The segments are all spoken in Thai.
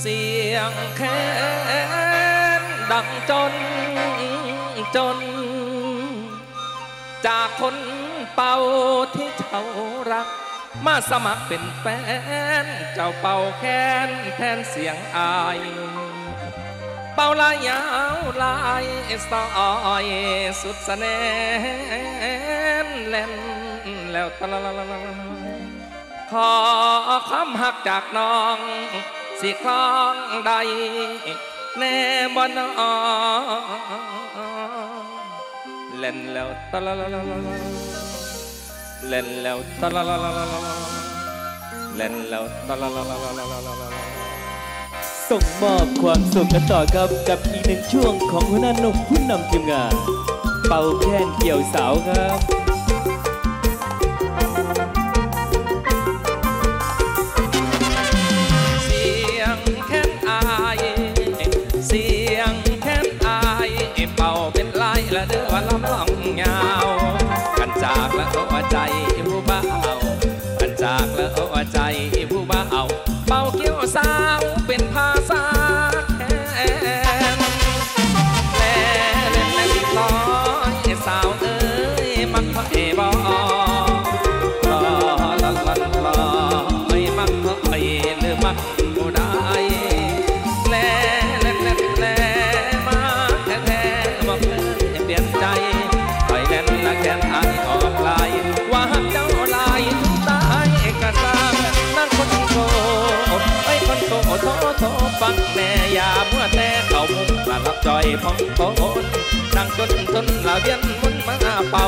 เสียงแค้นดังจนจน จากคนเป่าที่เจ้ารัก มาสมัครเป็นแฟน เจ้าเป่าแค้นแทนเสียงอาย เป่าลายยาวลายซอยสุดสแนนแล่นแล้วตะละละละละขอคำหักจากน้อง สิคล้องใดแน่บ่นอเล่นแล้วตะละละละละเล่นแล้วตะละละละละเล่นแล้วตะละละละละละลลส่งมอบความสุขกันต่อครับกับอีกหนึ่งช่วงของหัวหน้าหนุ่มผู้นำทีมงาน เป่าแค้นเกี่ยวสาวครับ เป่าเป็นลายละเด้อว่าลำลองยาว กันจากละเอาใจผู้บ่าวกันจากละเอาใจผู้บ่าวเป่าเกี้ยวสาวเป็นผ้า โกโทโทฟังแม่อย่ามัวแต่เขามุงมาลับจอยพองโคนนั่งจนจนละเวียนมุนมาเป่า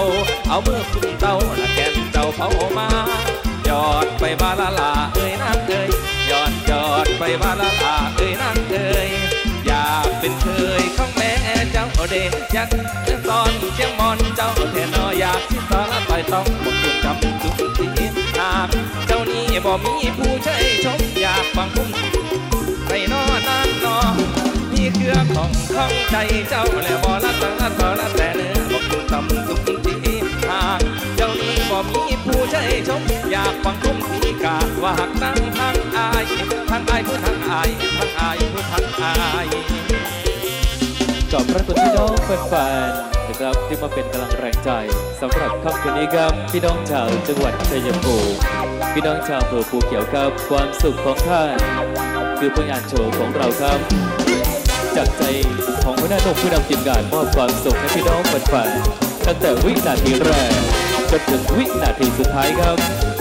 เอามือคุณเต้าละแกนเจ้าเผามาหยอดไปบาลาลาเอ้ยนางเอ้ยหยอดหยอดไปบาลาลาเอ้ยนางเอ้ยอยากเป็นเคยของแม่เจ้าเดอยากตอนเชียงมอนเจ้าเทนออยากที่ตาต่อยต้องบอกคุณจำทุกทีหากเจ้านี้บ่มีผู้ใช้ชมอยาก ของข้องใจเจ้าแล้วบ่ละตาต่อละแต่เนื้อบอกคุณทำทุกทีหากเจ้านี้บ่มีผู้ใจชม อยากฟังคุ้มทีกาว่าหักนั่งทางอายทางอายผู้ทางอายทางอายผู้ทางอายขอบพระคุณพี่น้องแฟนๆนะครับที่มาเป็นกำลังแรงใจสำหรับค่ำคืนนี้ครับพี่น้องชาวจังหวัดชัยภูมิพี่น้องชาวอำเภอภูเขียวครับความสุขของท่าน คือผลงานโชว์ของเราครับ จากใจ ของหัวหน้าตกผู้นำทีมงานมอบความสุขให้พี่น้องฝันฝันตั้งแต่วินาทีแรกจนถึงวินาทีสุดท้ายครับ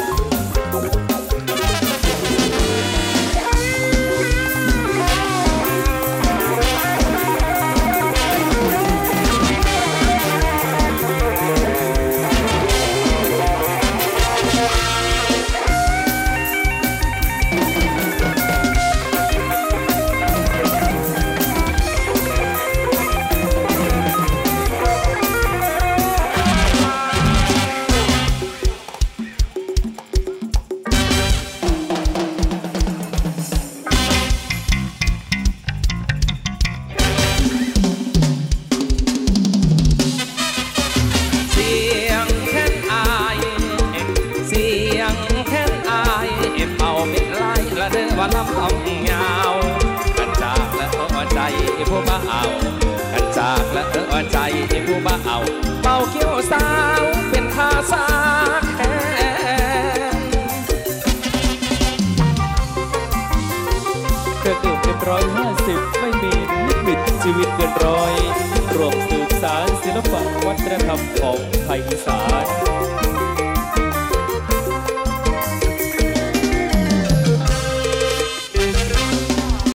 เด้องยาวกันจากและเออใจผู้บ้าเอากันจากและเออใจผู้บ้าเอาเป่าเกี้ยวสาวเป็นภาษาแคนเครื่องดื่มเป็นร้อยห้าสิบไม่มีลิมิตชีวิตเกินร้อยรวมสืบสารศิลปะวัฒนธรรมของไทยอีสาน